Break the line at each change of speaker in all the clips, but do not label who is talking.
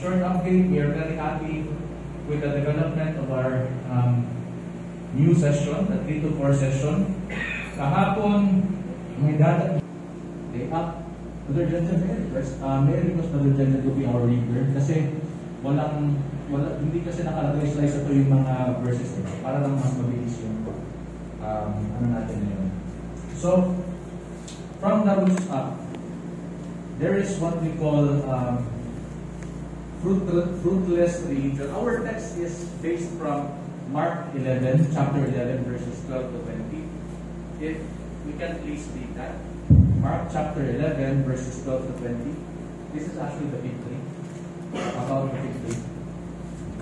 short update. We are very happy with the development of our um, new session, the 3 to 4 session. Kahapon, may data. Okay, up. Brother Jensen, may request, uh, may request Brother Jensen to be our reader kasi walang, wala, hindi kasi nakalagay slides ito yung mga verses nito para lang mas mabilis yung um, ano natin ngayon. So, from the up, there is what we call um, fruitless religion. Our text is based from Mark 11, chapter 11, verses 12 to 20. If we can please read that. Mark chapter 11, verses 12 to 20. This is actually the tree. About the tree.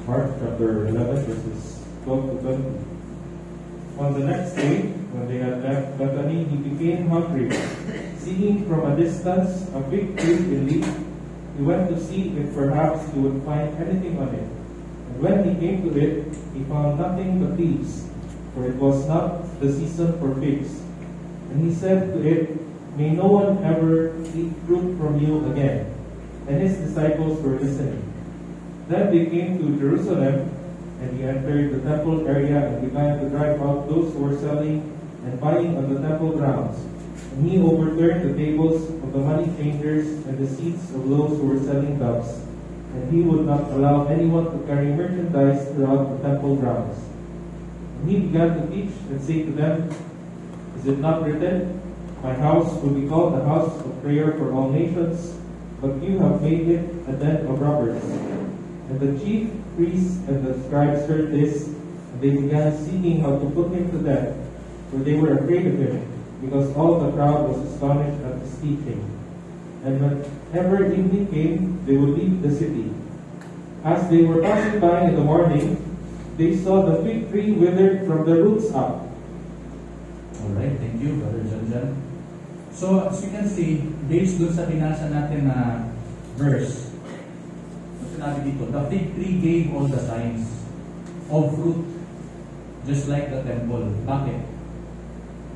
Mark chapter 11, verses 12 to 20. On the next day, when they had left Bethany, he became hungry. Seeing from a distance a fig tree in leaf, he went to see if perhaps he would find anything on it. And when he came to it, he found nothing but leaves, for it was not the season for figs. And he said to it, May no one ever eat fruit from you again. And his disciples were listening. Then they came to Jerusalem, and he entered the temple area and began to drive out those who were selling and buying on the temple grounds. And he overturned the tables of the money changers and the seats of those who were selling doves. And he would not allow anyone to carry merchandise throughout the temple grounds. And he began to teach and say to them, Is it not written, My house will be called the house of prayer for all nations, but you have made it a den of robbers. And the chief priests and the scribes heard this, and they began seeking how to put him to death, for they were afraid of him, because all the crowd was astonished at his teaching. And whenever evening came, they would leave the city. As they were passing by in the morning, they saw the fig tree withered from the roots up.
Alright, thank you, Brother Janjan. So, as you can see, based dun sa binasa natin na verse, sinabi dito? The fig tree gave all the signs of fruit, just like the temple. Bakit?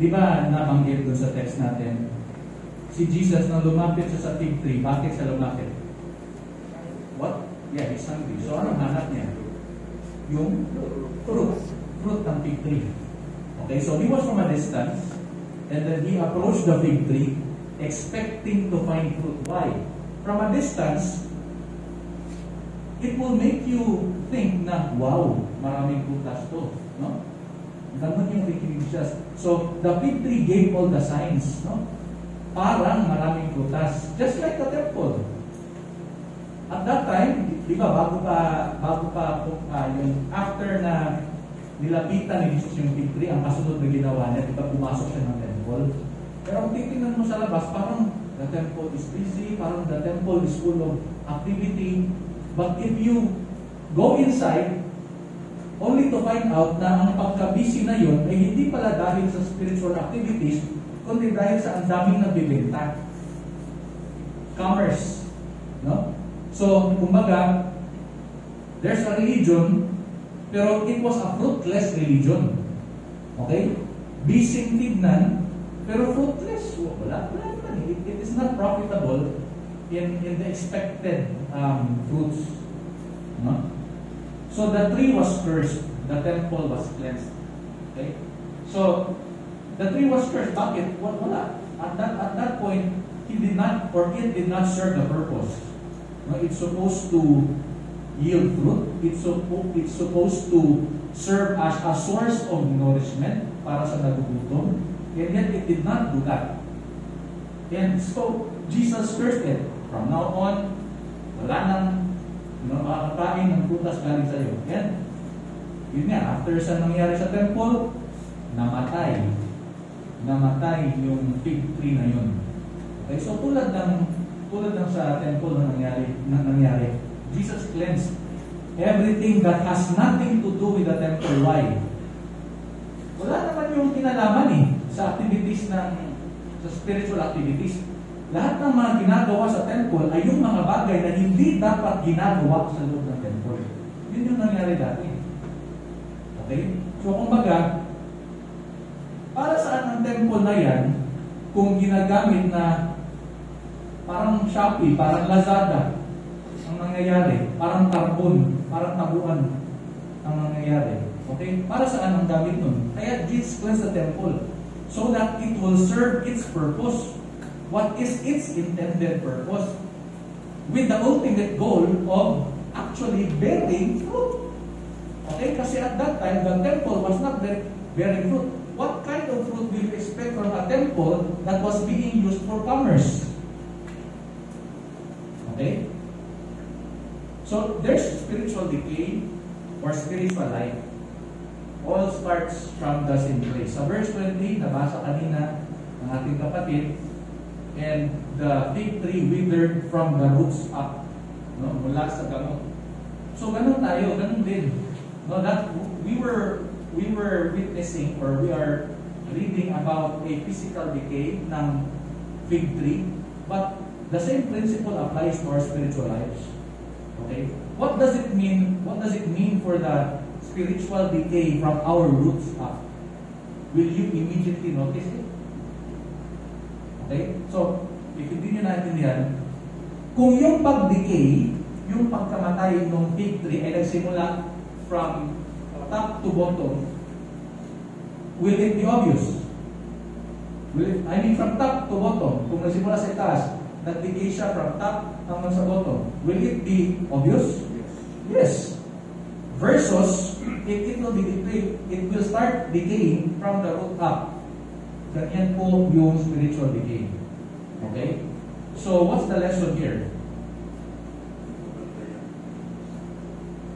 Di ba nabanggit dun sa text natin, si Jesus nang lumapit siya sa fig tree, bakit siya lumapit? What? Yeah, he's hungry. So, anong hanap niya? Yung fruit. Fruit ng fig tree. Okay, so he was from a distance, and then he approached the fig tree, expecting to find fruit. Why? From a distance, it will make you think na, wow, maraming prutas to. No? Ganun yung thinking siya. So, the fig tree gave all the signs. No? Parang maraming prutas. Just like the temple. At that time, di ba, bago pa, bago pa uh, yung after na nilapitan ni Jesus yung fig tree, ang kasunod na ginawa niya, di ba pumasok siya ng temple. Pero kung titingnan mo sa labas, parang the temple is busy, parang the temple is full of activity. But if you go inside, only to find out na ang pagka-busy na yun ay hindi pala dahil sa spiritual activities, kundi dahil sa ang daming nagbibenta. Commerce. No? So, kumbaga, there's a religion pero it was a fruitless religion. Okay? Bising tignan, pero fruitless. Wala, wala naman. It, it is not profitable in, in the expected um, fruits. No? So the tree was cursed. The temple was cleansed. Okay? So, the tree was cursed. Bakit? Wala. At that, at that point, he did not, or it did not serve the purpose. No, it's supposed to yield fruit. It's, suppo- it's supposed to serve as a source of nourishment para sa nagugutom. And yet it did not do that. And so, Jesus cursed it. From now on, wala nang no, makakain ng prutas galing sa iyo. Yan. Yun nga, after sa nangyari sa temple, namatay. Namatay yung fig tree na yun. Okay, so tulad ng tulad ng sa temple na nangyari, na nangyari, Jesus cleansed everything that has nothing to do with the temple. Why? Wala naman yung kinalaman eh sa activities ng sa spiritual activities. Lahat ng mga ginagawa sa temple ay yung mga bagay na hindi dapat ginagawa sa loob ng temple. Yun yung nangyari dati. Okay? So, kumbaga, para saan ang temple na yan kung ginagamit na parang Shopee, parang Lazada, ang nangyayari. Parang carbon, parang tabuan ang nangyayari. Okay? Para saan ang gamit nun? Kaya Jesus cleansed the temple so that it will serve its purpose. What is its intended purpose? With the ultimate goal of actually bearing fruit. Okay? Kasi at that time, the temple was not bearing fruit. What kind of fruit do you expect from a temple that was being used for commerce? Okay? So, there's spiritual decay or spiritual life. All starts from the same place. Sa verse 20, nabasa kanina ng ating kapatid, and the fig tree withered from the roots up. No? Mula sa gamot. So, ganun tayo, ganun din. No, that we were we were witnessing or we are reading about a physical decay ng fig tree, but the same principle applies to our spiritual lives. Okay? What does it mean? What does it mean for the spiritual decay from our roots up? Will you immediately notice it? Okay? So, if hindi nyo naintindihan, kung yung pag-decay, yung pagkamatay ng fig tree ay nagsimula from top to bottom, will it be obvious? Will it, I mean from top to bottom, kung nagsimula sa itaas, nag-decay siya from top hanggang sa bottom, will it be obvious? Yes. Versus, if it will be decay, it will start decaying from the root up. Ganyan po yung spiritual decay. Okay? So, what's the lesson here?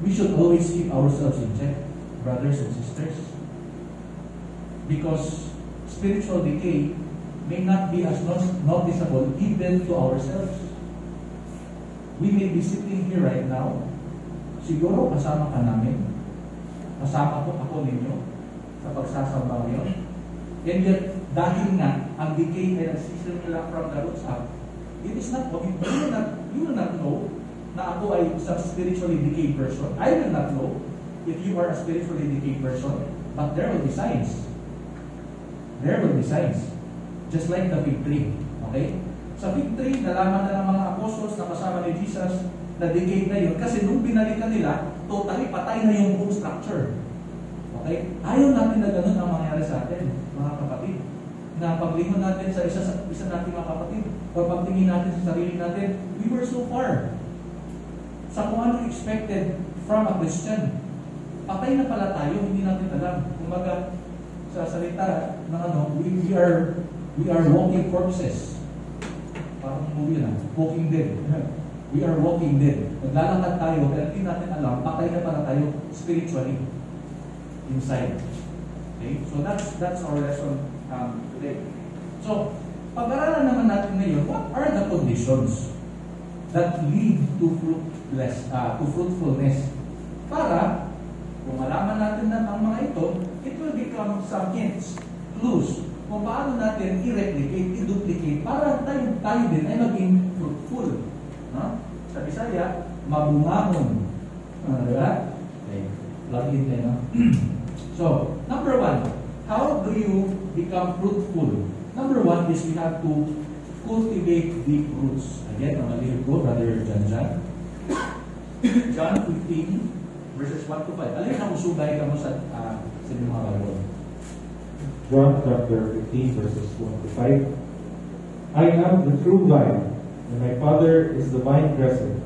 We should always keep ourselves in check, brothers and sisters. Because spiritual decay may not be as noticeable even to ourselves. We may be sitting here right now. Siguro kasama ka namin. Kasama ko ako ninyo sa pagsasamba ngayon. And yet, dahil nga, ang decay ay nagsisimula from the roots up, it is not, you will not, you will not know na ako ay isang spiritually decayed person. I will not know if you are a spiritually decayed person, but there will be signs. There will be signs. Just like the fig tree. Okay? Sa fig tree, nalaman na ng mga apostles na kasama ni Jesus na decayed na yun kasi nung binalikan nila, totally patay na yung buong structure. Okay? Ayaw natin na ganun ang mangyari sa atin. Na paglingon natin sa isa, isa natin mga kapatid, o pagtingin natin sa sarili natin, we were so far sa kung ano expected from a Christian. Patay na pala tayo, hindi natin alam. Kumbaga, sa salita ng ano, we, we are we are walking corpses. Parang movie na, walking dead. We are walking dead. Naglalakad tayo, pero hindi natin alam, patay na pala tayo spiritually inside. Okay? So that's that's our lesson um, today. So, pag-aralan naman natin ngayon, what are the conditions that lead to fruitless, uh, to fruitfulness? Para, kung malaman natin na ang mga ito, it will become some hints, clues, kung paano natin i-replicate, i-duplicate, para tayo, tayo din ay maging fruitful. No? Sa Bisaya, mabungangon. Uh, diba? Okay. In tayo, no? so, number one, how do you become fruitful? Number one is we have to cultivate deep roots. Again, ang malihip ko, Brother John John. John 15, verses 1 to 5. Alin ang usubay ka mo sa, uh, sa inyong mga Bible?
John chapter 15, verses 1 to 5. I am the true vine, and my Father is the vine dresser.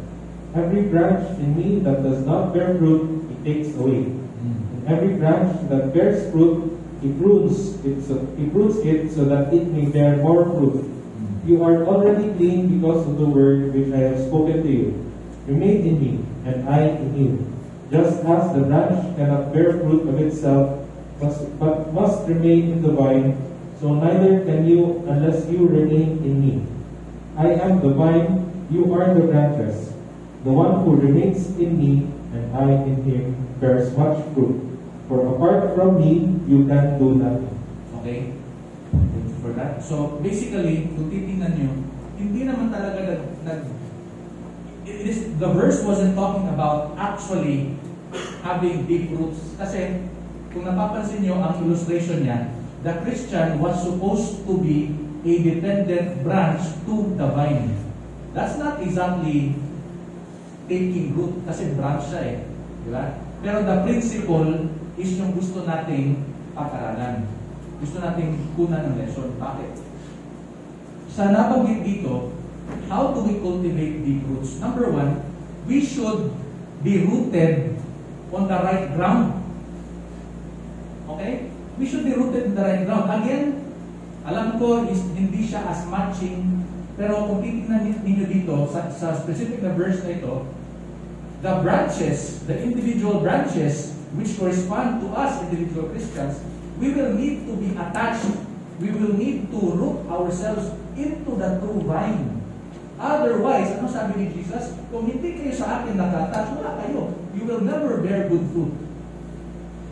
Every branch in me that does not bear fruit, he takes away. And every branch that bears fruit, he prunes it so, he prunes it so that it may bear more fruit. Mm. You are already clean because of the word which I have spoken to you. Remain in me, and I in you. Just as the branch cannot bear fruit of itself, must, but must remain in the vine, so neither can you unless you remain in me. I am the vine, you are the branches. The one who remains in me and I in him bears much fruit. For apart from me, you can do nothing.
Okay? Thank you for that. So, basically, kung titingnan nyo, hindi naman talaga nag, nag it is, the verse wasn't talking about actually having deep roots. Kasi, kung napapansin nyo ang illustration niya, the Christian was supposed to be a dependent branch to the vine. That's not exactly taking root kasi branch siya eh. Di ba? Pero the principle is yung gusto nating pag-aralan. Gusto nating kunan ng lesson. Bakit? Sa nabanggit dito, how do we cultivate deep roots? Number one, we should be rooted on the right ground. Okay? We should be rooted in the right ground. Again, alam ko is hindi siya as matching, pero kung titignan ninyo dito sa, sa specific na verse na ito, the branches, the individual branches which correspond to us individual Christians, we will need to be attached. We will need to root ourselves into the true vine. Otherwise, ano sabi ni Jesus? Kung hindi kayo sa akin nakatouch, wala kayo. You will never bear good fruit.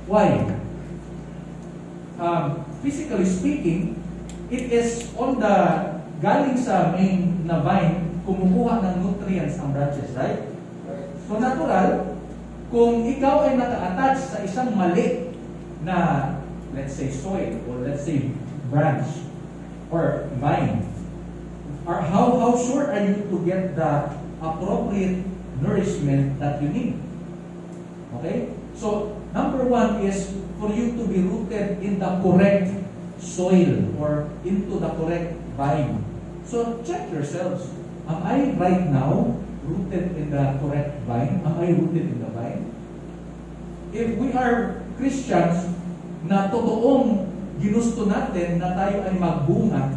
Why? Um, physically speaking, it is on the galing sa main na vine, kumukuha ng nutrients ang branches, right? So natural, kung ikaw ay naka-attach sa isang mali na, let's say, soil, or let's say, branch, or vine, or how, how sure are you to get the appropriate nourishment that you need? Okay? So, number one is for you to be rooted in the correct soil or into the correct vine. So, check yourselves. Am I right now rooted in the correct vine? Am I rooted in the vine? If we are Christians na totoong ginusto natin na tayo ay magbunga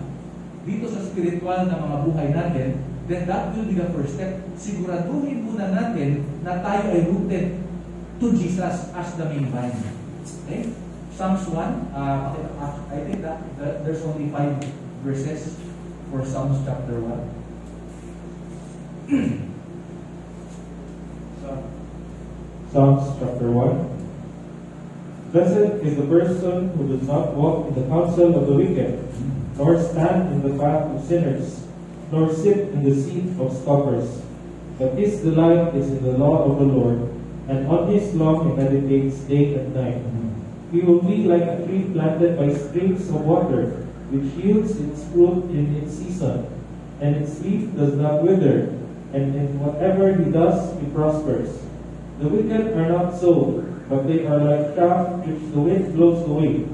dito sa spiritual na mga buhay natin, then that will be the first step. Siguraduhin muna natin na tayo ay rooted to Jesus as the main vine. Okay? Psalms 1, uh, I think that there's only five verses for Psalms chapter 1.
Psalms chapter 1. Blessed is the person who does not walk in the counsel of the wicked, nor stand in the path of sinners, nor sit in the seat of scoffers. But his delight is in the law of the Lord, and on his law he meditates day and night. He will be like a tree planted by streams of water, which yields its fruit in its season, and its leaf does not wither, and in whatever he does, he prospers. The wicked are not so, but they are like chaff which the wind blows away.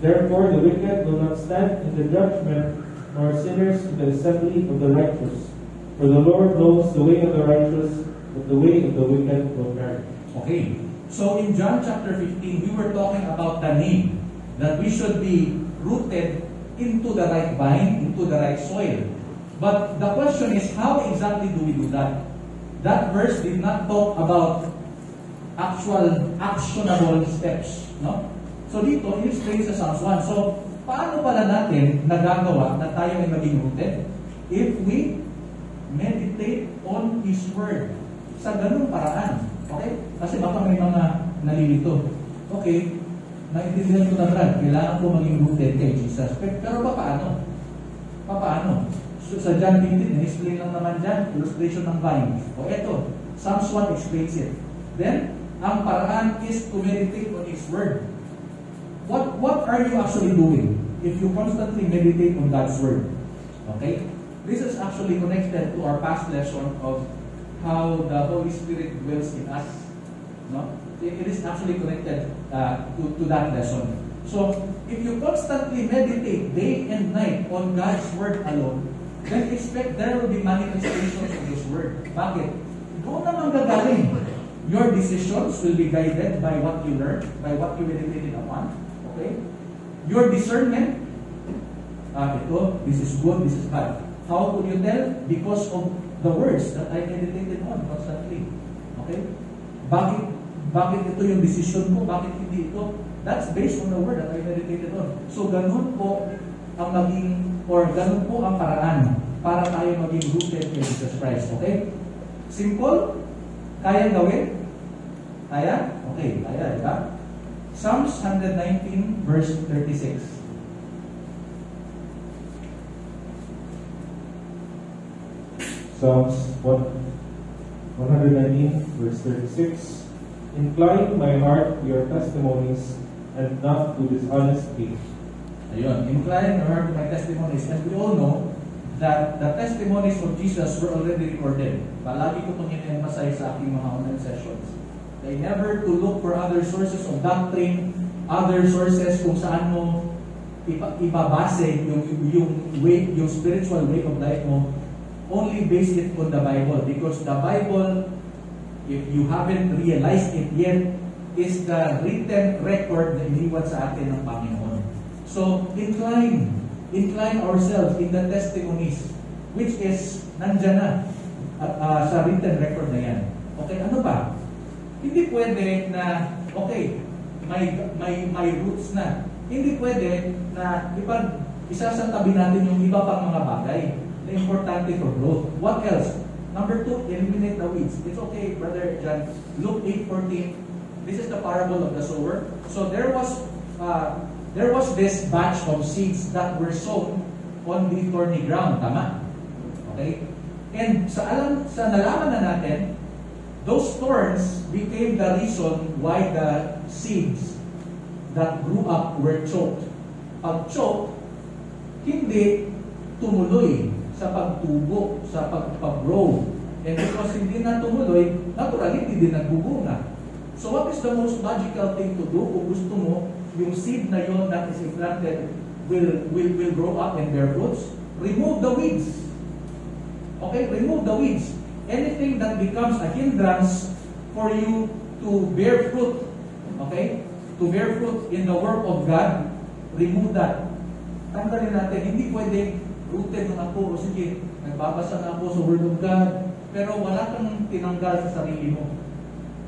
Therefore the wicked will not stand in the judgment, nor sinners in the assembly of the righteous. For the Lord knows the way of the righteous, but the way of the wicked will perish.
Okay. So in John chapter 15, we were talking about the need that we should be rooted into the right vine, into the right soil. But the question is, how exactly do we do that? That verse did not talk about actual actionable steps, no? So dito, in-explain sa Psalms 1. So, paano pala natin nagagawa na tayo ay maging rooted? If we meditate on His Word sa ganung paraan. Okay? Kasi baka may mga nalilito. Okay, naintindihan ko na Brad, kailangan ko maging rooted kay Jesus. Pero pa paano? Pa paano? So, sa John 15, explain lang naman dyan, illustration ng vine. O eto, Psalms 1 explains it. Then, ang paraan is to meditate on His Word. What what are you actually doing if you constantly meditate on God's Word? Okay? This is actually connected to our past lesson of how the Holy Spirit dwells in us. No? It is actually connected uh, to, to that lesson. So, if you constantly meditate day and night on God's Word alone, then expect there will be manifestations of His Word. Bakit? Doon naman gagaling. Your decisions will be guided by what you learn, by what you meditated upon. Okay? Your discernment, ah, ito, this is good, this is bad. How could you tell? Because of the words that I meditated on constantly. Okay? Bakit, bakit ito yung decision ko? Bakit hindi ito? That's based on the word that I meditated on. So, ganun po ang maging, or ganun po ang paraan para tayo maging rooted kay Jesus Christ. Okay? Simple? Kaya gawin? Kaya? Okay, kaya, di ba? Psalms 119 verse 36.
Psalms 1, 119, verse 36. Incline my heart to your testimonies and not to dishonest gain.
Ayun, incline heart to my testimonies. And we all know that the testimonies of Jesus were already recorded. Palagi ko itong in-emphasize sa aking mga online sessions. They never to look for other sources of doctrine, other sources kung saan mo ipa, ibabase yung, yung way, yung spiritual way of life mo, only based it on the Bible. Because the Bible, if you haven't realized it yet, is the written record na iniwan sa atin ng Panginoon. So, incline, incline ourselves in the testimonies, which is nandyan na at, uh, sa written record na yan. Okay, ano ba? Hindi pwede na, okay, may, may, may roots na. Hindi pwede na ipag isasantabi natin yung iba pang mga bagay na importante for growth. What else? Number two, eliminate the weeds. It's okay, Brother John. Luke 8.14, this is the parable of the sower. So there was uh, there was this batch of seeds that were sown on the thorny ground. Tama? Okay? And sa alam sa nalaman na natin, those thorns became the reason why the seeds that grew up were choked. Pag choked, hindi tumuloy sa pagtubo, sa pagpag-grow. And because hindi na tumuloy, naturally, hindi din nagbubunga. So what is the most logical thing to do kung gusto mo yung seed na yon that is implanted will, will, will grow up and bear fruits? Remove the weeds. Okay, remove the weeds. Anything that becomes a hindrance for you to bear fruit, okay, to bear fruit in the work of God, remove that. Tanggalin natin, hindi pwede rooted na ako, o sige, nagbabasa na ako sa Word of God, pero wala kang tinanggal sa sarili mo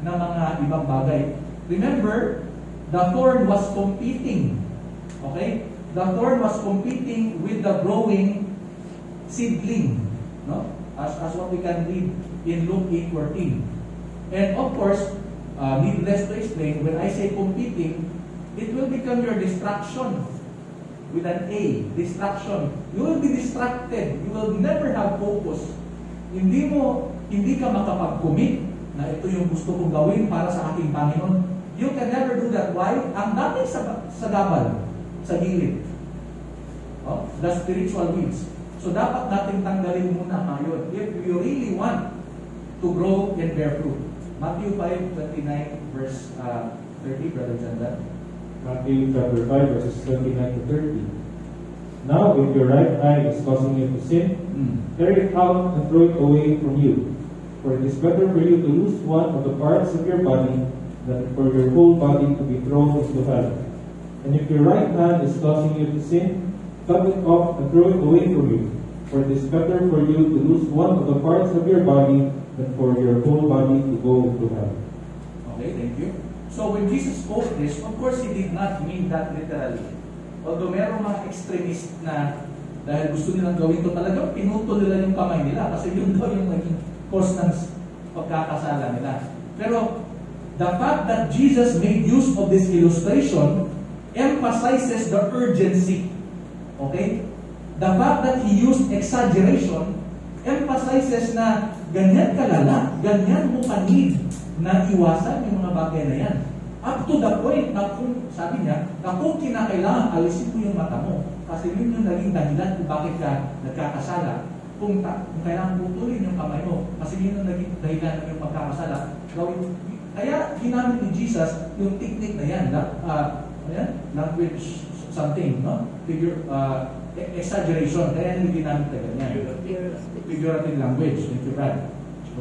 na mga ibang bagay. Remember, the thorn was competing. Okay? The thorn was competing with the growing seedling. No? As, as what we can read in Luke 8.14. And of course, uh, needless to explain, when I say competing, it will become your distraction with an A, distraction. You will be distracted. You will never have focus. Hindi mo, hindi ka makapag-commit na ito yung gusto kong gawin para sa aking Panginoon. You can never do that. Why? Ang dami sa, sa gabal, sa gilid. Oh, the spiritual weeds. So dapat nating tanggalin muna ngayon if you really want to grow and bear fruit. Matthew 5:29 verse uh, 30, Brother Jandan.
Matthew chapter 5 verses 29 to 30. Now, if your right eye is causing you to sin,
Mm.
tear it out and throw it away from you. For it is better for you to lose one of the parts of your body than for your whole body to be thrown into hell. And if your right hand is causing you to sin, cut it off and throw it away from you. For it is better for you to lose one of the parts of your body than for your whole body to go into hell.
Okay, thank you. So when Jesus spoke this, of course, He did not mean that literally. Although meron mga extremist na dahil gusto nilang gawin to talaga, pinutol nila yung kamay nila kasi yun daw yung naging cause ng pagkakasala nila. Pero the fact that Jesus made use of this illustration emphasizes the urgency. Okay? The fact that he used exaggeration emphasizes na ganyan kalala, ganyan mo kanid na iwasan yung mga bagay na yan. Up to the point na kung, sabi niya, na kung kinakailangan, alisin mo yung mata mo. Kasi yun yung naging dahilan kung bakit ka nagkakasala. Kung, ta, kung kailangan putulin yung kamay mo. Kasi yun yung naging dahilan ng yung pagkakasala. Gawin, kaya ginamit ni Jesus yung technique na yan. Na, uh, ayan, language something, no? Figure, uh, exaggeration. Kaya hindi ginamit na ganyan. Figurative language. Thank you, Brad.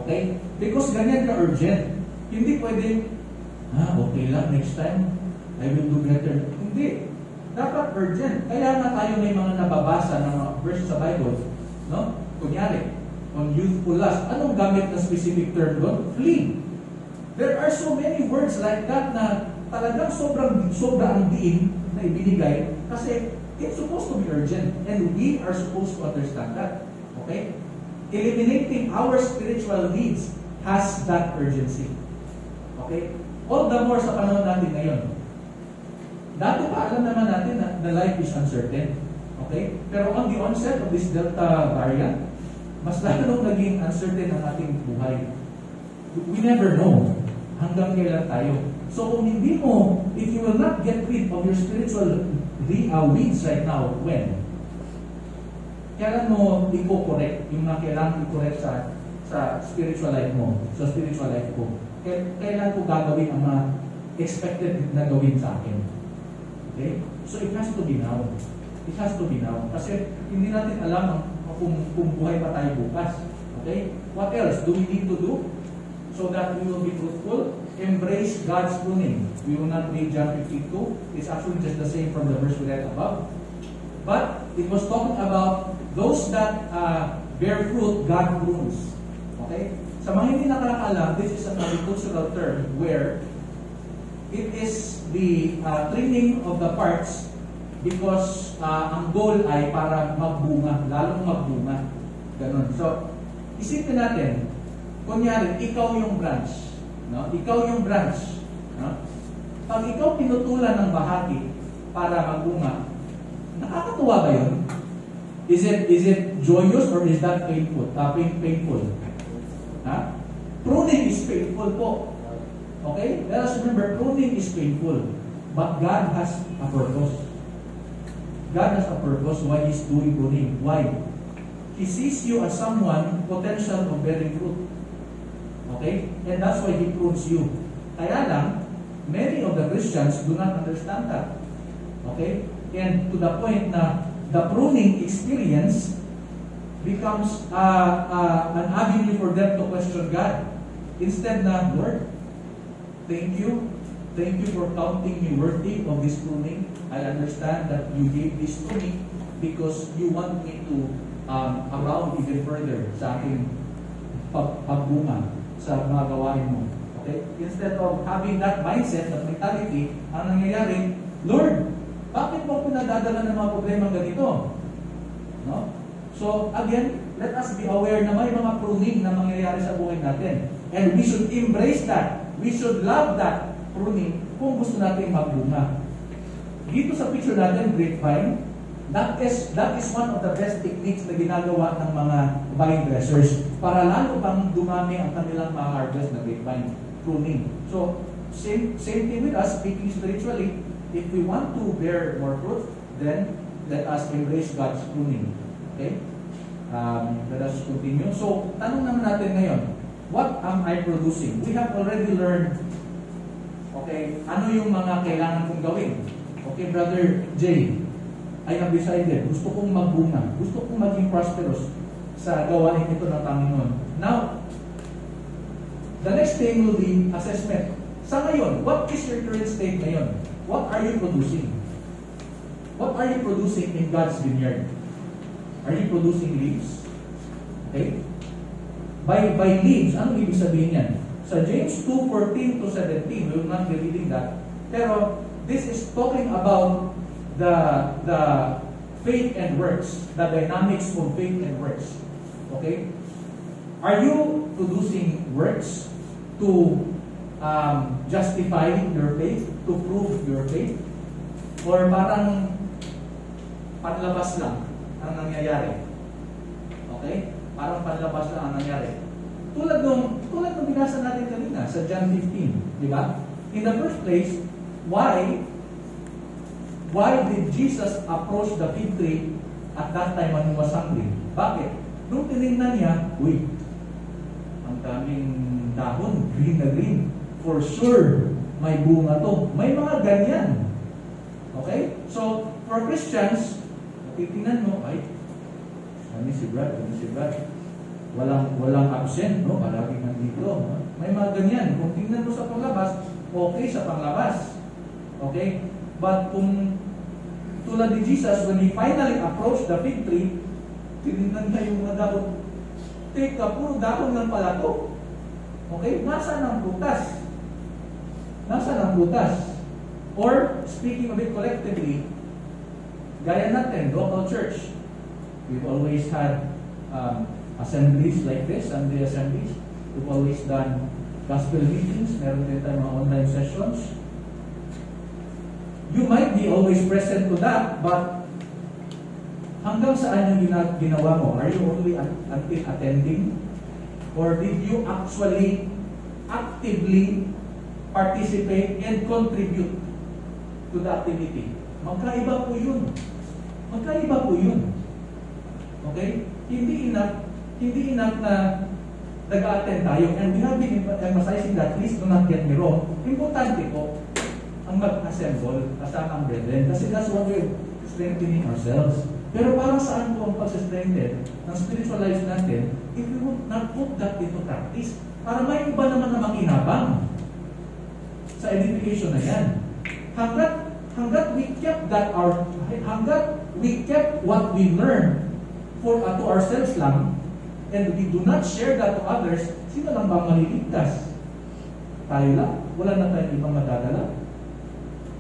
Okay? Because ganyan ka urgent. Hindi pwede, ah, okay lang, next time, I will do better. Hindi. Dapat urgent. Kaya nga tayo may mga nababasa ng mga verse sa Bible. No? Kunyari, on youthful lust. Anong gamit na specific term doon? Flee. There are so many words like that na talagang sobrang sobra ang diin na ibinigay kasi it's supposed to be urgent and we are supposed to understand that. Okay? Eliminating our spiritual needs has that urgency. Okay? All the more sa panahon natin ngayon. Dati pa alam naman natin na the life is uncertain. Okay? Pero on the onset of this Delta variant, mas lalo naging uncertain ang ating buhay. We never know hanggang kailan tayo. So kung hindi mo, if you will not get rid of your spiritual uh, weeds right now, when? kailan mo i-correct yung mga kailangan i-correct sa sa spiritual life mo, sa spiritual life ko. Kailan ko gagawin ang mga expected na gawin sa akin. Okay? So it has to be now. It has to be now. Kasi hindi natin alam kung, kung buhay pa tayo bukas. Okay? What else do we need to do so that we will be fruitful? Embrace God's pruning. We will not read John 52. It's actually just the same from the verse we read above. But it was talking about those that uh, bear fruit, God prunes. Okay? Sa mga hindi nakakaalam, this is an agricultural term where it is the uh, trimming of the parts because uh, ang goal ay para magbunga, lalong magbunga. Ganun. So, isipin natin, kunyari, ikaw yung branch. No? Ikaw yung branch. No? Pag ikaw pinutulan ng bahagi para magbunga, nakakatuwa ba yun? Is it is it joyous or is that painful? Uh, painful. Ha? Pruning is painful po. Okay? Let us remember, pruning is painful. But God has a purpose. God has a purpose why He's doing pruning. Why? He sees you as someone potential of bearing fruit. Okay? And that's why He prunes you. Kaya lang, many of the Christians do not understand that. Okay? And to the point na the pruning experience becomes uh, uh, an avenue for them to question God. Instead na, Lord, thank you. Thank you for counting me worthy of this pruning. I understand that you gave this to me because you want me to um, abound even further sa aking pag pagbunga sa mga gawain mo. Okay? Instead of having that mindset, that mentality, ang nangyayari, Lord, bakit mo pinadadala ng mga problema ganito? No? So, again, let us be aware na may mga pruning na mangyayari sa buhay natin. And we should embrace that. We should love that pruning kung gusto natin magbunga. Dito sa picture natin, grapevine, that is, that is one of the best techniques na ginagawa ng mga vine dressers para lalo bang dumami ang kanilang mga harvest na grapevine pruning. So, same, same thing with us, speaking spiritually, if we want to bear more fruit, then let us embrace God's pruning. Okay? Um, let us continue. So, tanong naman natin ngayon, what am I producing? We have already learned, okay, ano yung mga kailangan kong gawin? Okay, Brother Jay, I have decided, gusto kong magbunga, gusto kong maging prosperous sa gawain ito ng Panginoon. Now, the next thing will be assessment. Sa ngayon, what is your current state ngayon? What are you producing? What are you producing in God's vineyard? Are you producing leaves? Okay? By, by leaves, ano ibig sabihin yan? Sa James 2:14 to 17, we will not be reading that. Pero, this is talking about the, the faith and works, the dynamics of faith and works. Okay? Are you producing works to um, justify your faith, to prove your faith? Or parang panlabas lang ang nangyayari? Okay? Parang panlabas lang ang nangyayari. Tulad nung, tulad nung binasa natin kanina sa John 15, di ba? In the first place, why why did Jesus approach the fig tree at that time when he was hungry? Bakit? Nung tinignan niya, uy, ang daming dahon, green na green. For sure, may bunga to. May mga ganyan. Okay? So, for Christians, titingnan mo, ay, ano si Brad, ano si Brad. Walang, walang absent, no? Palaging nandito. May mga ganyan. Kung tingnan mo sa panglabas, okay sa panglabas. Okay? But kung tulad ni Jesus, when He finally approached the fig tree, tinignan niya yung mga dahon. Teka, puro dahon lang pala to. Okay? Nasaan ang butas? Nasaan ang butas? Or, speaking of it collectively, gaya natin, local church, we've always had um, assemblies like this, Sunday assemblies. We've always done gospel meetings, meron din tayo mga online sessions. You might be always present to that, but hanggang saan yung ginawa mo? Are you only until attending? Or did you actually actively participate and contribute to the activity? Magkaiba po yun. Magkaiba po yun. Okay? Hindi enough, hindi enough na nag-attend tayo. And we have been emphasizing that, please do not get me wrong. Importante po, ang mag-assemble kasama ang brethren. Kasi that's what we're strengthening ourselves. Pero para saan po ang pag-strengthen ng spiritual lives natin if we would not put that into practice? Para may iba naman na makinabang sa edification na yan. Hanggat, hanggat we kept that our, hanggat we kept what we learned for uh, to ourselves lang, and we do not share that to others, sino lang ba ang maliligtas? Tayo lang. Wala na tayong ibang madadala.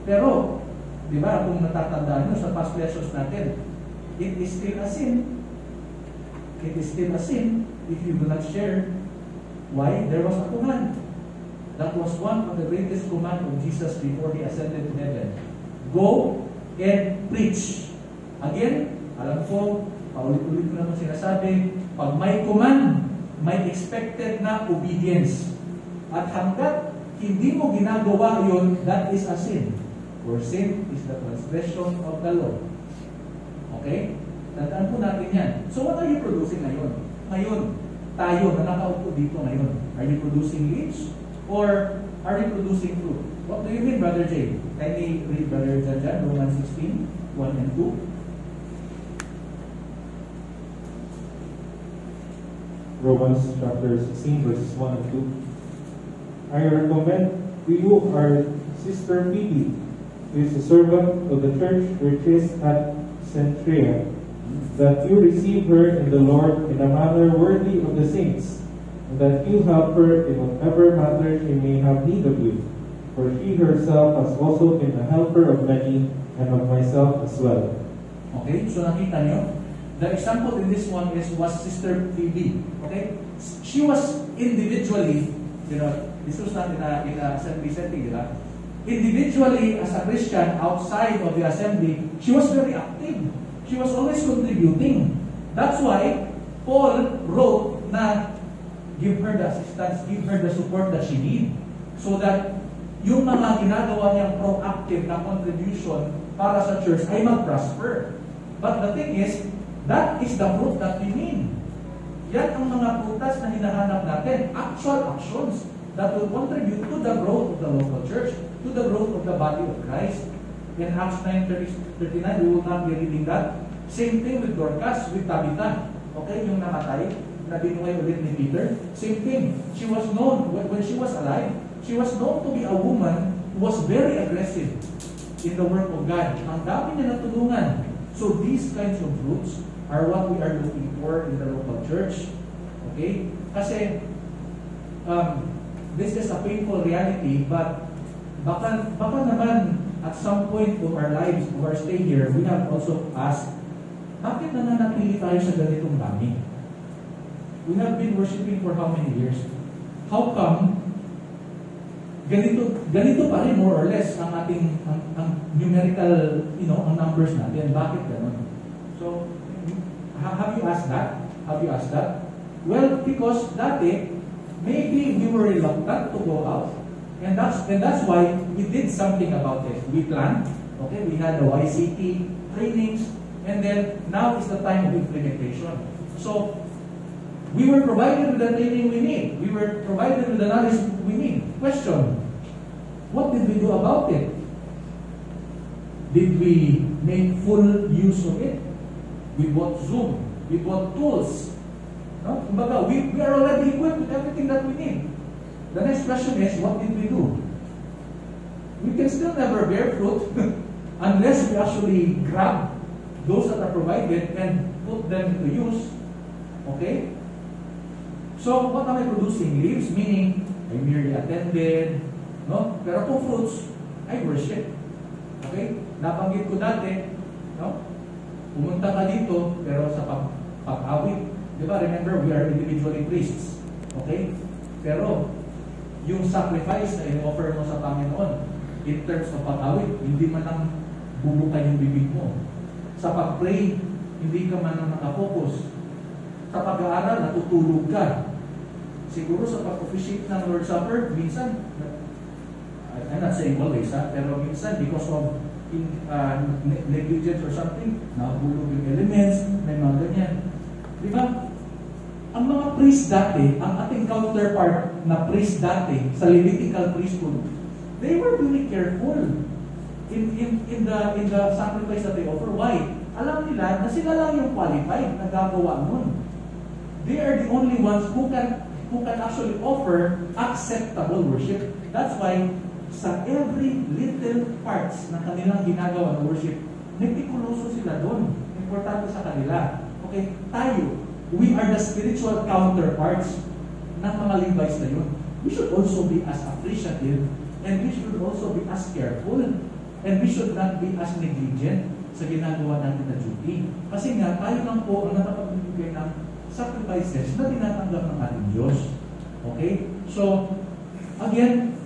Pero, di ba, kung natatandaan nyo sa past lessons natin, it is still a sin. It is still a sin if you do not share. Why? There was a command. That was one of the greatest command of Jesus before He ascended to heaven. Go and preach. Again, alam ko, paulit-ulit ko na itong sinasabi, pag may command, may expected na obedience. At hanggat hindi mo ginagawa yon, that is a sin. For sin is the transgression of the law. Okay? Tandaan po natin yan. So what are you producing ngayon? Ngayon, tayo na nakaupo dito ngayon. Are you producing leaves? Or are you producing fruit? What do you mean, Brother Jay? Kindly read Brother Janjan, Romans 16, 1 and 2.
Romans chapter 16, verses 1 and 2. I recommend to you our sister Phoebe, who is a servant of the church which is at Centrea, that you receive her in the Lord in a manner worthy of the saints, and that you help her in whatever matter she may have need of you. For she herself has also been a helper of many, and of myself as well.
Okay, so nakita niyo, the example in this one is was Sister Phoebe. Okay, she was individually, you know, this was not in a, in a assembly setting, di ba? Individually, as a Christian outside of the assembly, she was very active. She was always contributing. That's why Paul wrote na give her the assistance, give her the support that she need. So that yung mga ginagawa niyang proactive na contribution para sa church ay mag-prosper. But the thing is, that is the fruit that we need. Yan ang mga prutas na hinahanap natin. Actual actions that will contribute to the growth of the local church, to the growth of the body of Christ. In Acts 9.39, we will not be reading that. Same thing with Dorcas, with Tabitha. Okay, yung namatay, na binuhay ulit ni Peter. Same thing. She was known, when, she was alive, she was known to be a woman who was very aggressive in the work of God. Ang dami niya natulungan. So these kinds of fruits are what we are looking for in the local church. Okay? Kasi, um, this is a painful reality, but baka, baka naman at some point of our lives, of our stay here, we have also asked, bakit nananatili tayo sa ganitong dami? We have been worshiping for how many years? How come ganito ganito pa rin more or less ang ating ang, ang numerical, you know, ang numbers natin. Bakit ganun? So, ha- have you asked that? Have you asked that? Well, because dati, maybe we were reluctant to go out. And that's and that's why we did something about it. We planned, okay, we had the YCT trainings, and then now is the time of implementation. So, we were provided with the training we need. We were provided with the knowledge we need. Question, what did we do about it? Did we make full use of it? We bought Zoom. We bought tools. No? Kumbaga, we, we are already equipped with everything that we need. The next question is, what did we do? We can still never bear fruit unless we actually grab those that are provided and put them to use. Okay? So, what am I producing? Leaves, meaning I merely attended, no? Pero kung fruits, I worship. Okay? Nabanggit ko dati, no? Pumunta ka dito, pero sa pag pag-awit. Di ba? Remember, we are individually priests. Okay? Pero, yung sacrifice na in-offer mo sa Panginoon, in terms of pag-awit, hindi man lang bubukay yung bibig mo. Sa pag-pray, hindi ka man lang nakafocus. Sa pag-aaral, natutulog ka. Siguro sa pag-officiate ng Lord's Supper, minsan, I'm not saying always, ha? pero minsan because of in, uh, negligence or something, nahulog yung elements, may mga ganyan. Di ba? Priest dati, ang ating counterpart na priest dati sa Levitical priesthood, they were very careful in, in, in, the, in the sacrifice that they offer. Why? Alam nila na sila lang yung qualified na gagawa nun. They are the only ones who can who can actually offer acceptable worship. That's why sa every little parts na kanilang ginagawa ng worship, metikuloso sila doon. Importante sa kanila. Okay, tayo, we are the spiritual counterparts ng mga Levites na yun. We should also be as appreciative and we should also be as careful and we should not be as negligent sa ginagawa natin na duty. Kasi nga, tayo lang po ang nakapagbibigay ng sacrifices na tinatanggap ng ating Diyos. Okay? So, again,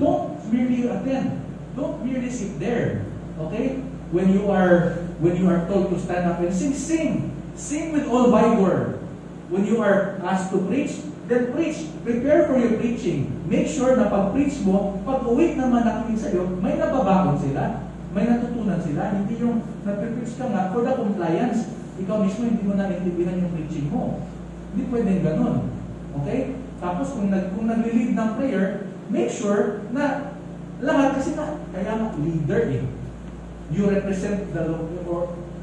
don't merely attend. Don't merely sit there. Okay? When you are when you are told to stand up and sing, sing. Sing with all vigor. When you are asked to preach, then preach. Prepare for your preaching. Make sure na pag-preach mo, pag uwi naman nakinig sa iyo, may nababaon sila. May natutunan sila. Hindi yung nag-preach ka nga for the compliance. Ikaw mismo hindi mo na intindihan yung preaching mo. Hindi pwedeng ganun. Okay? Tapos kung, nag, kung nag-lead ng prayer, make sure na lahat kasi na, kaya nga leader eh. You represent the local or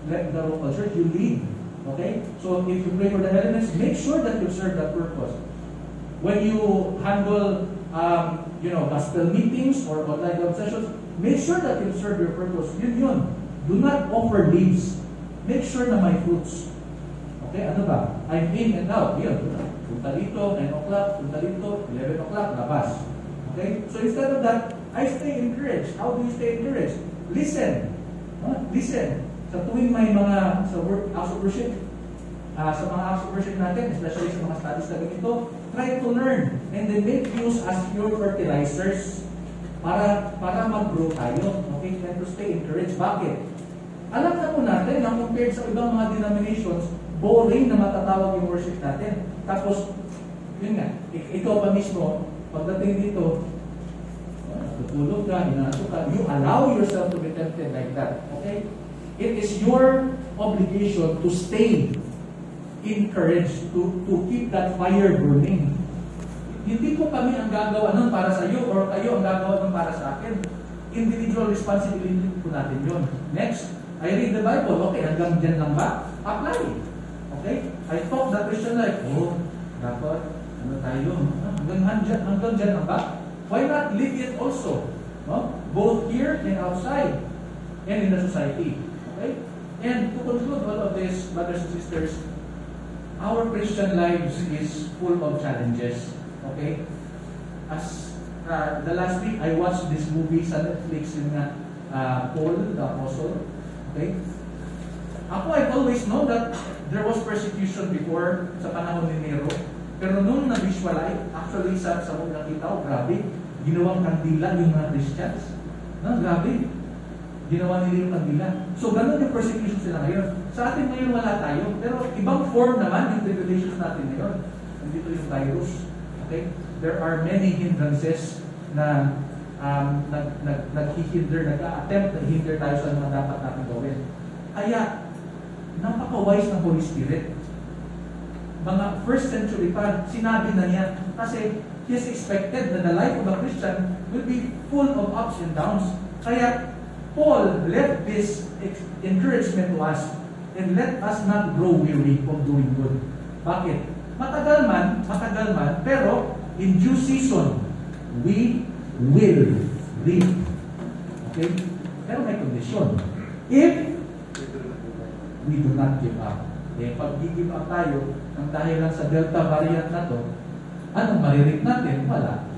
the local church, you lead. Okay? So if you pray for the elements, make sure that you serve that purpose. When you handle, um, you know, gospel meetings or online God sessions, make sure that you serve your purpose. Yun yun. Do not offer leaves. Make sure na may fruits. Okay, ano ba? I'm in and out. Yun. Punta dito, 9 o'clock. Punta dito, 11 o'clock, labas. Okay? So instead of that, I stay encouraged. How do you stay encouraged? Listen. Huh? Listen. Sa tuwing may mga sa work, house of worship, uh, sa mga house of worship natin, especially sa mga studies na ganito, try to learn and then make use as your fertilizers para para mag-grow tayo. Okay? And to stay encouraged. Bakit? Alam na po natin na compared sa ibang mga denominations, boring na matatawag yung worship natin. Tapos, yun nga, ikaw pa mismo, pagdating dito, ah, tutulog ka, hinaso ka, you allow yourself to be tempted like that. Okay? It is your obligation to stay encouraged, to, to keep that fire burning. Hindi po kami ang gagawa nun para sa iyo or kayo ang gagawa nun para sa akin. Individual responsibility po natin yun. Next, I read the Bible. Okay, hanggang dyan lang ba? Apply. Okay? I talk the Christian life. Oh, dapat, ano tayo? Hanggang, dyan, hanggang dyan lang ba? Why not live it also? No? Both here and outside and in the society. Okay? And to conclude all of this, brothers and sisters, our Christian lives is full of challenges. Okay? As uh, the last week, I watched this movie sa Netflix yung uh, Paul, the Apostle. Okay? Ako, I always know that there was persecution before sa panahon ni Nero. Pero nung na-visualize, actually sa, sa mga nakita ko, grabe, ginawang kandila yung mga Christians. No, grabe. Ginawa nila yung kandila. So, ganun yung persecution sila ngayon. Sa atin ngayon, wala tayo. Pero ibang form naman yung tribulations natin ngayon. Nandito yung virus. Okay? There are many hindrances na um, nag, nag, nag-hinder, nag-attempt na hinder tayo sa mga dapat natin gawin. Kaya, napaka-wise ng Holy Spirit. Mga first century pa, sinabi na niya, kasi he is expected that the life of a Christian will be full of ups and downs. Kaya, Paul left this encouragement to us and let us not grow weary of doing good. Bakit? Matagal man, matagal man, pero in due season, we will reap. Okay? Pero may condition. If we do not give up. Eh, pag give up tayo, ang dahil lang sa Delta variant na to, anong maririk natin? Wala.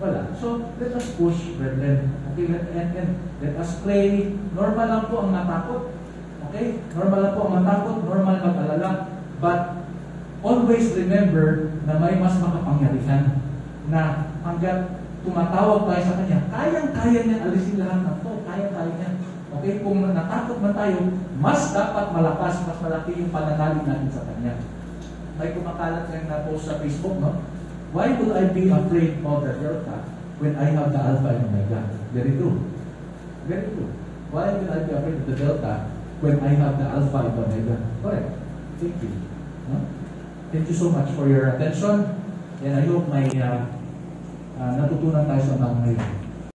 Wala. So, let us push, brethren. Okay, let, and let us pray. Normal lang po ang matakot. Okay? Normal lang po ang matakot, normal mag-alala. But, always remember na may mas makapangyarihan na hanggat tumatawag tayo sa Kanya, kayang-kaya niya alisin lahat ng to. Kaya-kaya niya. Okay? Kung natakot man tayo, mas dapat malakas, mas malaki yung pananalig natin sa Kanya. May kumakalat ngayon na post sa Facebook, no? Why will I be afraid of the Delta when I have the Alpha and Omega? Very true. Very true. Why will I be afraid of the Delta when I have the Alpha and Omega? Correct. Thank you. No? Thank you so much for your attention. And I hope may uh, uh, natutunan tayo sa mga ngayon.